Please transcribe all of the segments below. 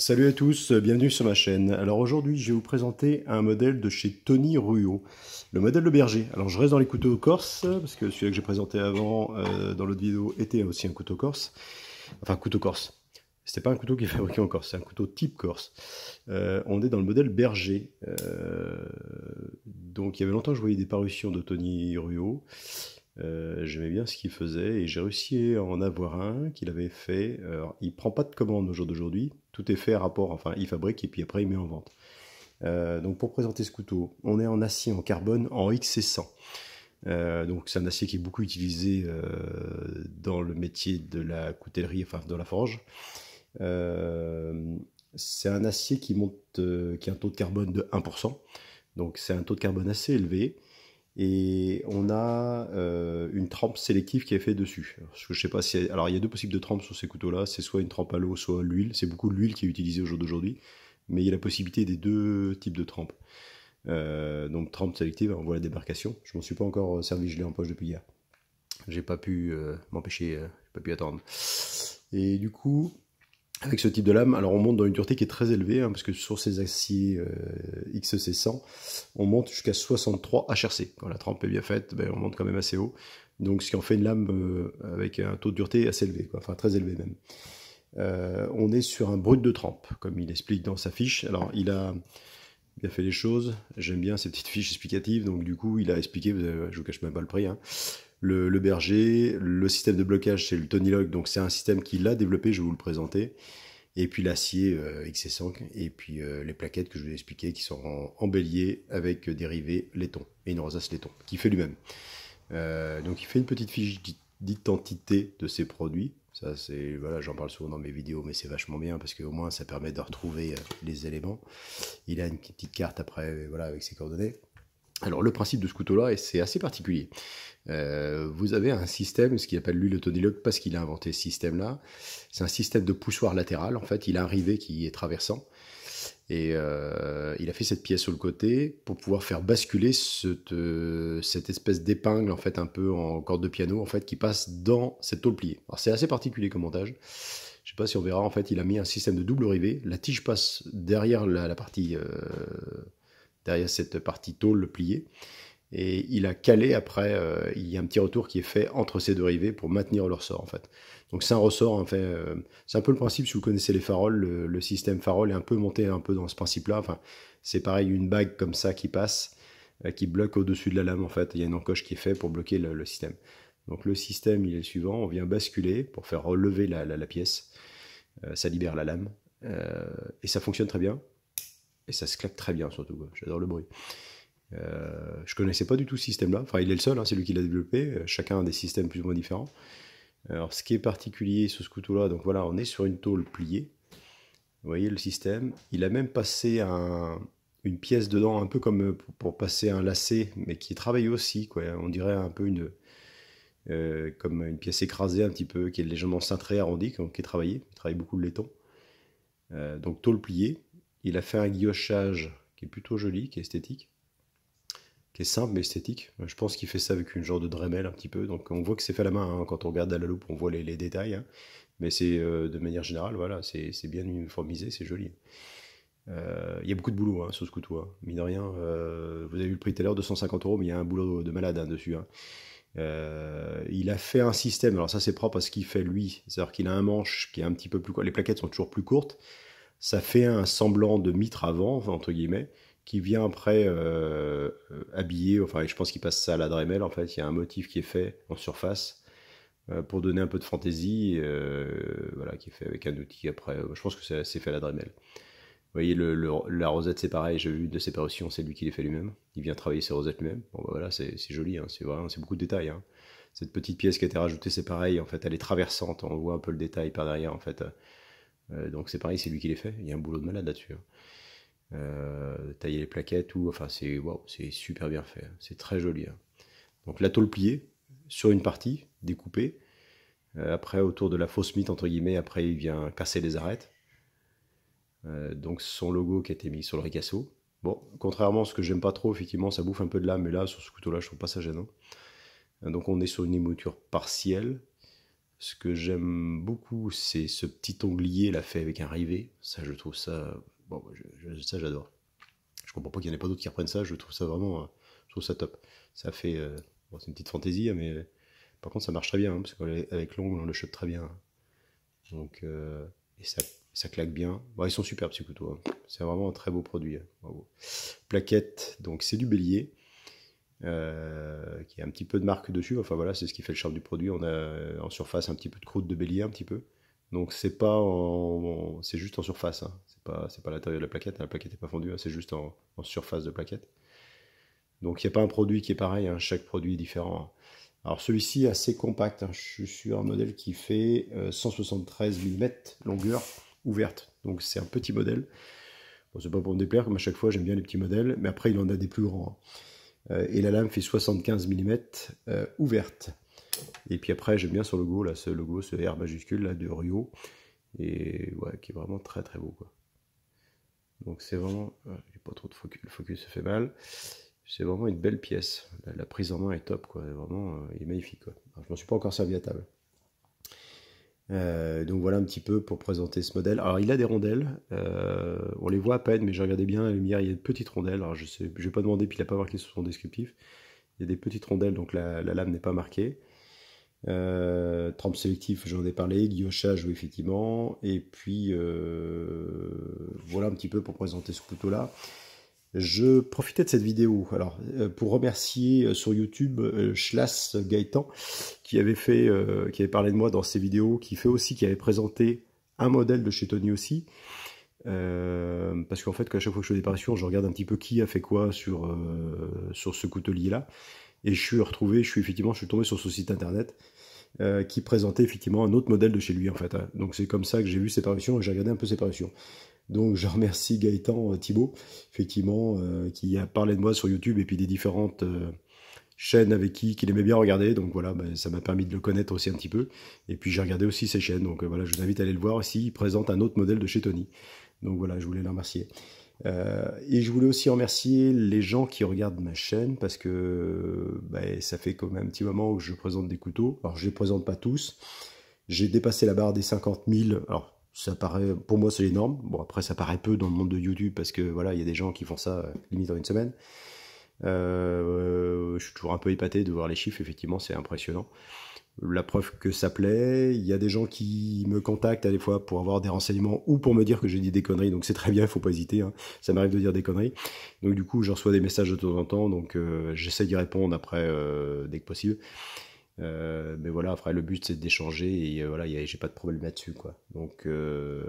Salut à tous, bienvenue sur ma chaîne. Alors aujourd'hui, je vais vous présenter un modèle de chez Tony Ruot, le modèle de berger. Alors je reste dans les couteaux corse, parce que celui-là que j'ai présenté avant euh, dans l'autre vidéo était aussi un couteau corse. Enfin, couteau corse. C'était pas un couteau qui est fabriqué en Corse, c'est un couteau type Corse. Euh, on est dans le modèle berger. Euh, donc il y avait longtemps que je voyais des parutions de Tony Ruot. Euh, j'aimais bien ce qu'il faisait et j'ai réussi à en avoir un qu'il avait fait. Alors, il prend pas de commande au jour d'aujourd'hui, tout est fait à rapport, enfin il fabrique et puis après il met en vente. Euh, donc pour présenter ce couteau, on est en acier en carbone en XC100. Euh, donc c'est un acier qui est beaucoup utilisé dans le métier de la coutellerie, enfin dans la forge. c'est un acier qui monte, qui a un taux de carbone de 1%. Donc c'est un taux de carbone assez élevé. Et on a euh, une trempe sélective qui est faite dessus. Sais pas si. Alors, il y a deux possibles de trempes sur ces couteaux-là. C'est soit une trempe à l'eau, soit l'huile. C'est beaucoup l'huile qui est utilisée au jour d'aujourd'hui. Mais il y a la possibilité des deux types de trempes. Euh, donc, trempe sélective, on voit la débarcation. Je m'en suis pas encore servi, je l'ai en poche depuis hier. J'ai pas pu euh, m'empêcher, j'ai pas pu attendre. Et du coup, avec ce type de lame, alors on monte dans une dureté qui est très élevée, hein, parce que sur ces aciers euh, XC100, on monte jusqu'à 63 HRC. Quand la trempe est bien faite, ben, on monte quand même assez haut. Donc ce qui en fait une lame euh, avec un taux de dureté assez élevé, quoi, enfin très élevé même. Euh, on est sur un brut de trempe, comme il explique dans sa fiche. Alors il a bien fait les choses, j'aime bien ces petites fiches explicatives, donc du coup il a expliqué, je vous cache même pas le prix, hein, le, berger, le système de blocage c'est le Tony Lock, donc c'est un système qu'il a développé, je vais vous le présenter, et puis l'acier euh, XC100, et puis euh, les plaquettes que je vous ai expliquées qui sont en, bélier avec dérivé laiton, et une rosace laiton, qui fait lui-même. Euh, donc il fait une petite fiche d'identité de ses produits, ça c'est, voilà, j'en parle souvent dans mes vidéos, mais c'est vachement bien parce qu'au moins ça permet de retrouver les éléments. Il a une petite carte après, voilà, avec ses coordonnées. Alors le principe de ce couteau-là, c'est assez particulier. Euh, vous avez un système, ce qu'il appelle lui Lock, parce qu'il a inventé ce système-là. C'est un système de poussoir latéral. En fait, il a un rivet qui est traversant. Et euh, il a fait cette pièce sur le côté pour pouvoir faire basculer cette, cette espèce d'épingle, en fait, un peu en corde de piano, en fait, qui passe dans cette tôle pliée. Alors c'est assez particulier comme montage. Je sais pas si on verra, en fait, il a mis un système de double rivet. La tige passe derrière la, partie... Derrière cette partie tôle pliée. Et il a calé après, euh, il y a un petit retour qui est fait entre ces deux rivets pour maintenir le ressort en fait. Donc c'est un ressort en fait, euh, c'est un peu le principe si vous connaissez les faroles, le, système farol est un peu monté un peu dans ce principe-là. Enfin, c'est pareil, une bague comme ça qui passe, euh, qui bloque au-dessus de la lame en fait. Il y a une encoche qui est faite pour bloquer le, système. Donc le système il est le suivant, on vient basculer pour faire relever la, la pièce, ça libère la lame et ça fonctionne très bien. Et ça se claque très bien surtout, j'adore le bruit. Euh, je connaissais pas du tout ce système-là. Enfin, il est le seul, hein, c'est lui qui l'a développé. Euh, chacun a des systèmes plus ou moins différents. Alors, ce qui est particulier sur ce couteau-là, donc voilà, on est sur une tôle pliée. Vous voyez le système. Il a même passé une pièce dedans, un peu comme pour, passer un lacet, mais qui est travaillé aussi. On dirait un peu une, euh, comme une pièce écrasée un petit peu, qui est légèrement cintrée, arrondie, qui est travaillée. Il travaille beaucoup le laiton. donc tôle pliée. Il a fait un guillochage qui est plutôt joli, qui est esthétique, qui est simple mais esthétique. Je pense qu'il fait ça avec une genre de Dremel un petit peu. Donc on voit que c'est fait à la main. Hein. Quand on regarde à la loupe, on voit les, détails. Hein. Mais c'est euh, de manière générale, voilà, c'est bien uniformisé, c'est joli. Euh, il y a beaucoup de boulot hein, sur ce couteau. Mine de rien, euh, vous avez vu le prix tout à l'heure, 250 euros, mais il y a un boulot de malade dessus. il a fait un système, alors ça c'est propre à ce qu'il fait lui, c'est-à-dire qu'il a un manche qui est un petit peu plus les plaquettes sont toujours plus courtes, ça fait un semblant de mitre avant, entre guillemets, qui vient après euh, euh, habiller, enfin je pense qu'il passe ça à la Dremel, en fait, il y a un motif qui est fait en surface euh, pour donner un peu de fantaisie, voilà, qui est fait avec un outil après, je pense que c'est fait à la Dremel. Vous voyez, la rosette c'est pareil, j'ai vu de ses parutions, c'est lui qui les fait lui-même, il vient travailler ses rosettes lui-même, bon bah, voilà, c'est joli, hein, c'est vraiment, c'est beaucoup de détails. Hein. Cette petite pièce qui a été rajoutée, c'est pareil, en fait, elle est traversante, on voit un peu le détail par derrière, en fait. Euh, donc c'est pareil, c'est lui qui les fait. Il y a un boulot de malade là-dessus. Hein. Euh, tailler les plaquettes, ou enfin c'est wow, c'est super bien fait. Hein. C'est très joli. Hein. Donc la tôle pliée sur une partie découpée. Euh, après autour de la fausse mythe entre guillemets. Après il vient casser les arêtes. donc son logo qui a été mis sur le ricasso. Bon, contrairement à ce que j'aime pas trop, effectivement, ça bouffe un peu de lame, mais là, sur ce couteau-là, je trouve pas ça gênant. Donc on est sur une émouture partielle, Ce que j'aime beaucoup, c'est ce petit onglier là fait avec un rivet. Ça, je trouve ça. Bon, ça, j'adore. Je comprends pas qu'il n'y en ait pas d'autres qui reprennent ça. Je trouve ça vraiment. Je trouve ça top. Ça fait. Euh, c'est une petite fantaisie, hein, mais par contre, ça marche très bien hein, parce qu'avec l'ongle, on le chope très bien. Donc, euh, et ça, claque bien. Bon, ils sont superbes ces couteaux. Hein. C'est vraiment un très beau produit. Plaquette, donc c'est du bélier. Euh, qui a un petit peu de marque dessus. Enfin voilà, c'est ce qui fait le charme du produit. On a en surface un petit peu de croûte de bélier, un petit peu. Donc c'est pas c'est juste en surface. Hein. C'est pas c'est pas l'intérieur de la plaquette. La plaquette n'est pas fondue. Hein. C'est juste en, surface de plaquette. Donc il n'y a pas un produit qui est pareil. Hein. Chaque produit est différent. Alors celui-ci assez compact. Je suis sur un modèle qui fait 173 euh, mm longueur ouverte. Donc c'est un petit modèle. Bon, c'est pas pour me déplaire, comme à chaque fois, j'aime bien les petits modèles, mais après, il en a des plus grands. Euh, et la lame fait 75 mm euh, ouverte. Et puis après, j'aime bien son logo, là, ce logo, ce R majuscule là, de Rio. Et ouais, qui est vraiment très très beau. Quoi. Donc c'est vraiment. pas trop de focus, le focus se fait mal. C'est vraiment une belle pièce. La, prise en main est top, quoi. Vraiment, euh, il est magnifique. Quoi. Alors, je m'en suis pas encore servi à table. Euh, donc voilà un petit peu pour présenter ce modèle. Alors il a des rondelles, euh, on les voit à peine, mais j'ai regardé bien la lumière, il y a de petites rondelles. Alors je je vais pas demander, puis il n'a pas marqué sur son descriptif. Il y a des petites rondelles, donc la, lame n'est pas marquée. Euh, trempe sélectif, j'en ai parlé, guillochage, oui, effectivement. Et puis voilà un petit peu pour présenter ce couteau-là. Je profitais de cette vidéo euh, pour remercier euh, sur YouTube euh, Schlas Gaëtan qui avait fait, qui avait parlé de moi dans ses vidéos, qui fait aussi, qui avait présenté un modèle de chez Tony aussi. parce qu'en fait, à chaque fois que je fais des apparitions, je regarde un petit peu qui a fait quoi sur, ce coutelier-là. Et je suis retrouvé, je suis effectivement, je suis tombé sur son site internet qui présentait effectivement un autre modèle de chez lui en fait. Hein. Donc c'est comme ça que j'ai vu ses parutions et j'ai regardé un peu ses parutions. Donc je remercie Gaëtan euh, Thibault, effectivement, euh, qui a parlé de moi sur YouTube et puis des différentes euh, chaînes avec qui qu'il aimait bien regarder. Donc voilà, ben, ça m'a permis de le connaître aussi un petit peu. Et puis j'ai regardé aussi ses chaînes. Donc voilà, je vous invite à aller le voir aussi. Il présente un autre modèle de chez Tony. Donc voilà, je voulais le remercier. et je voulais aussi remercier les gens qui regardent ma chaîne parce que ben, ça fait quand même un petit moment que je présente des couteaux. Alors je les présente pas tous. J'ai dépassé la barre des 50 000. Alors ça paraît, pour moi, c'est énorme. Bon, après, ça paraît peu dans le monde de YouTube parce que voilà, il y a des gens qui font ça euh, limite en une semaine. Euh, je suis toujours un peu épaté de voir les chiffres, effectivement, c'est impressionnant. La preuve que ça plaît, il y a des gens qui me contactent à des fois pour avoir des renseignements ou pour me dire que j'ai dit des conneries, donc c'est très bien, il faut pas hésiter, hein. ça m'arrive de dire des conneries. Donc du coup, je reçois des messages de temps en temps, donc euh, j'essaie d'y répondre après dès que possible. Euh, mais voilà, après le but c'est d'échanger et euh, voilà, j'ai pas de problème là-dessus quoi. Donc euh,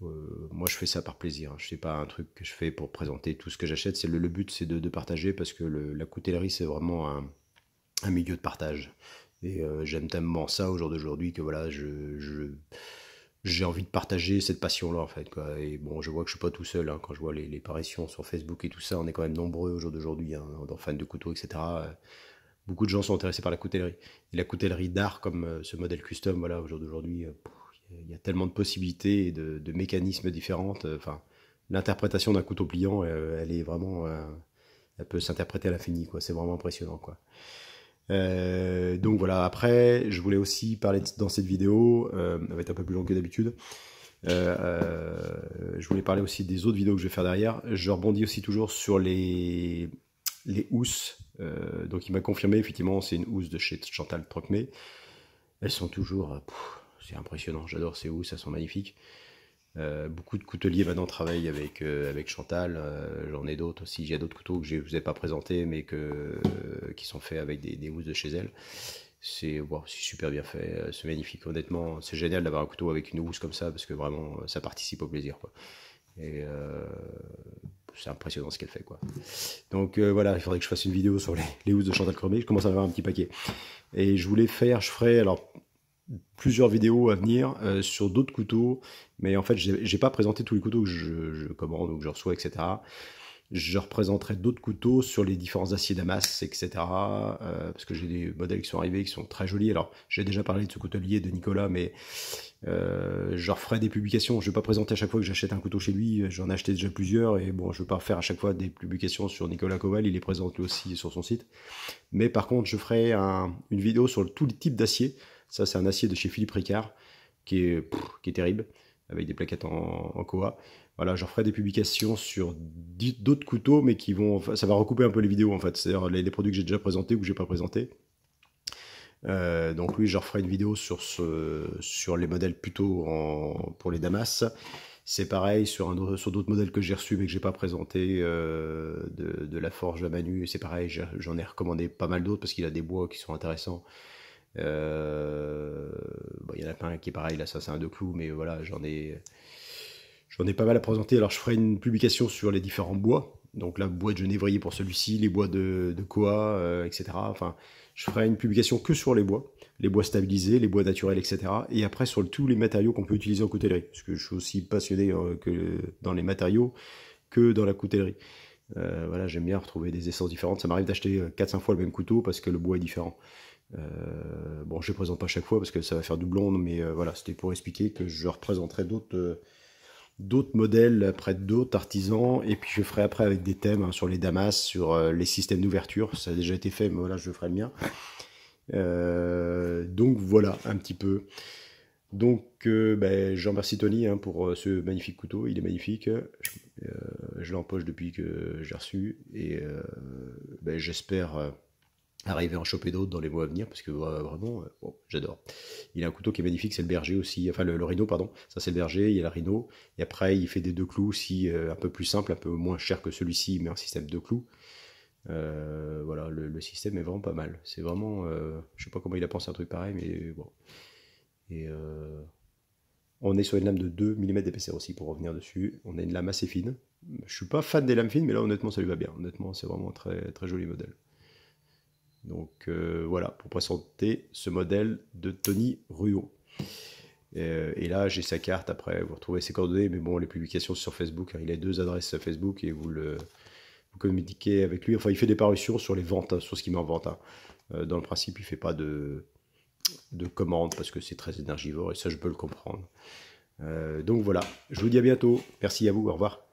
moi je fais ça par plaisir. Hein. Je sais pas un truc que je fais pour présenter tout ce que j'achète. C'est le, but c'est de, partager parce que la coutellerie c'est vraiment un, milieu de partage. Et j'aime tellement ça au jour d'aujourd'hui que voilà, je, j'ai envie de partager cette passion-là en fait. Et bon, je vois que je suis pas tout seul hein. quand je vois les, les, parutions sur Facebook et tout ça. On est quand même nombreux au jour d'aujourd'hui, hein, dans fans de couteaux, etc beaucoup de gens sont intéressés par la coutellerie. Et la coutellerie d'art, comme euh, ce modèle custom, voilà, au jour euh, il y a tellement de possibilités et de, mécanismes différents. Euh, l'interprétation d'un couteau pliant, elle est vraiment, elle peut s'interpréter à l'infini. C'est vraiment impressionnant, donc voilà. Après, je voulais aussi parler dans cette vidéo, elle va être un peu plus longue que d'habitude. je voulais parler aussi des autres vidéos que je vais faire derrière. Je rebondis aussi toujours sur les les housses. Euh, donc il m'a confirmé, effectivement, c'est une housse de chez Chantal Trocmé. Elles sont toujours... Euh, c'est impressionnant, j'adore ces housses, elles sont magnifiques. Euh, beaucoup de couteliers maintenant travaillent avec, avec Chantal. J'en ai d'autres aussi. J'ai d'autres couteaux que je ne vous ai pas présentés, mais que, qui sont faits avec des, housses de chez elle. C'est super bien fait, c'est magnifique. Honnêtement, c'est génial d'avoir un couteau avec une housse comme ça, parce que vraiment, ça participe au plaisir. Et c'est impressionnant ce qu'elle fait quoi. Donc euh, voilà, il faudrait que je fasse une vidéo sur les, les housses de Chantal Cromé. Je commence à avoir un petit paquet. Et je voulais faire, je ferai alors plusieurs vidéos à venir euh, sur d'autres couteaux, mais en fait j'ai pas présenté tous les couteaux que je commande ou que je reçois, etc. Je représenterai d'autres couteaux sur les différents aciers Damas, etc. Euh, parce que j'ai des modèles qui sont arrivés qui sont très jolis. Alors, j'ai déjà parlé de ce coutelier de Nicolas, mais euh, je referai des publications. Je ne vais pas présenter à chaque fois que j'achète un couteau chez lui. J'en ai acheté déjà plusieurs. Et bon, je ne vais pas faire à chaque fois des publications sur Nicolas Koval. Il est présent lui aussi sur son site. Mais par contre, je ferai une vidéo sur tous les types d'acier. Ça, c'est un acier de chez Philippe Ricard qui est, qui est terrible, avec des plaquettes en, en Koa. Voilà, je ferai des publications sur d'autres couteaux, mais qui vont, ça va recouper un peu les vidéos en fait, c'est-à-dire les, produits que j'ai déjà présentés ou que j'ai pas présentés. Euh, donc oui, je referai une vidéo sur, les modèles plutôt pour les Damas. C'est pareil sur, d'autres modèles que j'ai reçus mais que j'ai pas présenté euh, de, de, la Forge la Manu. C'est pareil, j'en ai recommandé pas mal d'autres parce qu'il a des bois qui sont intéressants. Euh, il y en a un qui est pareil, un de clous, mais voilà, j'en ai, j'en ai pas mal à présenter. Alors je ferai une publication sur les différents bois. Donc là, bois de genévrier pour celui-ci, les bois de, de Koa, euh, etc. Enfin, je ferai une publication que sur les bois, les bois stabilisés, les bois naturels, etc. Et après sur tous les matériaux qu'on peut utiliser en coutellerie, parce que je suis aussi passionné euh, que dans les matériaux que dans la coutellerie. Euh, voilà, j'aime bien retrouver des essences différentes. Ça m'arrive d'acheter 4-5 fois le même couteau parce que le bois est différent. Bon, je ne présente pas chaque fois parce que ça va faire doublon, mais voilà, c'était pour expliquer que je représenterai d'autres d'autres modèles après d'autres artisans et puis je ferai après avec des thèmes hein, sur les damas, sur euh, les systèmes d'ouverture, ça a déjà été fait mais voilà je ferai le mien. Euh, donc voilà un petit peu. Donc euh, ben, je remercie Tony hein, pour ce magnifique couteau, il est magnifique. Je, je l'empoche depuis que j'ai reçu et ben, j'espère arriver à en choper d'autres dans les mois à venir parce que vraiment euh, j'adore. Il a un couteau qui est magnifique c'est le berger aussi enfin le, rhino pardon. Ça c'est le berger il y a le rhino et après il fait des deux clous aussi euh, un peu plus simple un peu moins cher que celui-ci mais un système de clous. Euh, voilà le, système est vraiment pas mal. C'est vraiment je sais pas comment il a pensé un truc pareil mais bon. Et on est sur une lame de 2 mm d'épaisseur aussi pour revenir dessus. On a une lame assez fine. Je suis pas fan des lames fines mais là honnêtement ça lui va bien. Honnêtement c'est vraiment un très très joli modèle donc euh, voilà, pour présenter ce modèle de Tony Ruot. Euh, et là, j'ai sa carte, après, vous retrouvez ses coordonnées, mais bon, les publications sur Facebook, hein, il a deux adresses Facebook et vous le communiquez avec lui. Enfin, il fait des parutions sur les ventes, hein, sur ce qu'il met en vente. Hein. Euh, dans le principe, il ne fait pas de, de commandes parce que c'est très énergivore et ça, je peux le comprendre. donc voilà, je vous dis à bientôt. Merci à vous, au revoir.